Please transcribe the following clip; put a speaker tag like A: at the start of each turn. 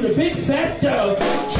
A: the big fat dog.